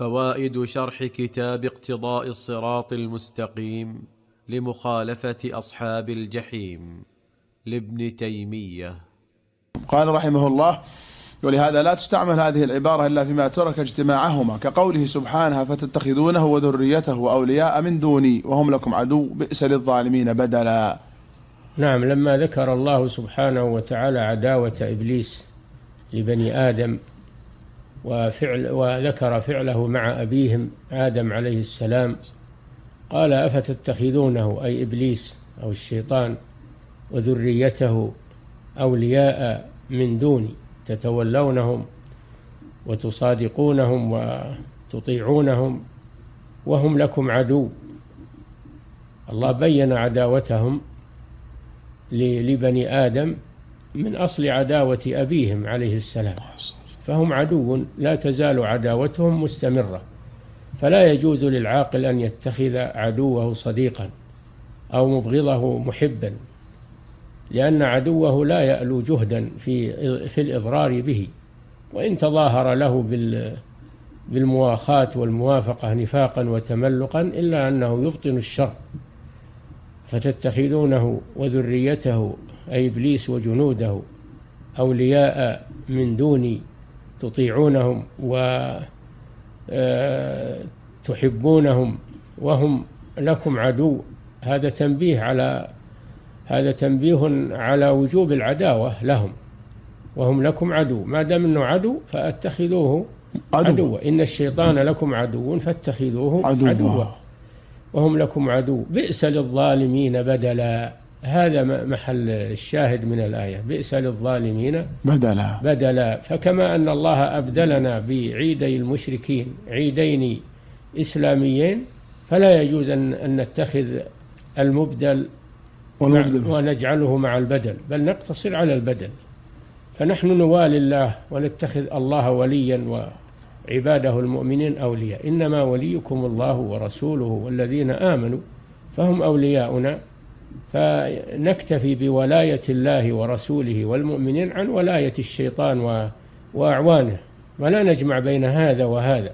فوائد شرح كتاب اقتضاء الصراط المستقيم لمخالفة أصحاب الجحيم لابن تيمية. قال رحمه الله ولهذا لا تستعمل هذه العبارة إلا فيما ترك اجتماعهما كقوله سبحانه فتتخذونه وذريته أولياء من دوني وهم لكم عدو بئس للظالمين بدلا. نعم لما ذكر الله سبحانه وتعالى عداوة إبليس لبني آدم وفعل وذكر فعله مع أبيهم آدم عليه السلام. قال أفتتخذونه أي إبليس أو الشيطان وذريته أولياء من دوني تتولونهم وتصادقونهم وتطيعونهم وهم لكم عدو. الله بين عداوتهم لبني آدم من أصل عداوة أبيهم عليه السلام. فهم عدو لا تزال عداوتهم مستمرة. فلا يجوز للعاقل أن يتخذ عدوه صديقا أو مبغضه محبا لأن عدوه لا يألو جهدا في في الإضرار به. وإن تظاهر له بالمواخاة والموافقة نفاقا وتملقا إلا أنه يبطن الشر. فتتخذونه وذريته أي إبليس وجنوده أولياء من دوني تطيعونهم وتحبونهم آه، وهم لكم عدو. هذا تنبيه على هذا تنبيه على وجوب العداوة لهم وهم لكم عدو. ما دام إنه عدو فاتخذوه عدو. عدوا. إن الشيطان لكم عدو فاتخذوه عدوا, عدوا. وهم لكم عدو. بئس للظالمين بدلا. هذا محل الشاهد من الآية. بئس للظالمين بدلا. بدلا. فكما أن الله أبدلنا بعيدي المشركين عيدين إسلاميين فلا يجوز أن نتخذ المبدل والمبدل ونجعله مع البدل بل نقتصر على البدل. فنحن نوالي الله ونتخذ الله وليا وعباده المؤمنين أولياء. إنما وليكم الله ورسوله والذين آمنوا فهم أولياؤنا. فنكتفي بولاية الله ورسوله والمؤمنين عن ولاية الشيطان وأعوانه. ولا نجمع بين هذا وهذا.